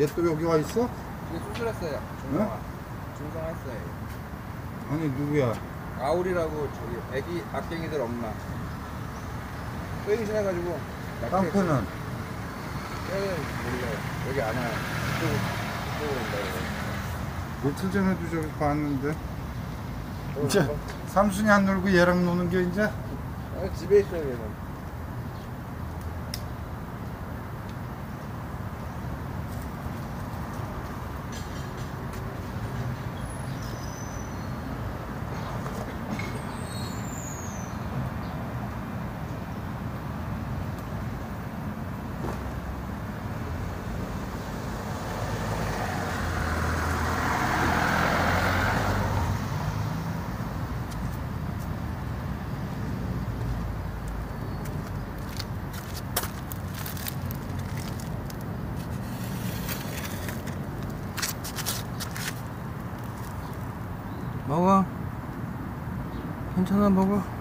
뭐얘또 여기 와 있어? 이게 수술했어요. 중성화. 중성했어요. 아니 누구야? 아울이라고 저기 애기 악갱이들 엄마. 소행신해가지고. 깡패는 쟤는 몰라요. 여기 안 와요. 이쪽으로, 이쪽으로 온다고. 며칠 전에도 저기 봤는데 이제 뭐- 삼순이 안 놀고 얘랑 노는 게 이제 아, 집에 있어요, 얘는. 괜찮아, 먹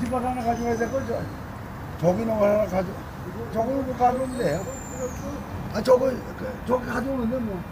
어. 신발 하나 가져가야 될걸 저 저기 는 하나 가져 저거는 못 가져오면 돼요 아 저거 그, 저기 가져오는데 뭐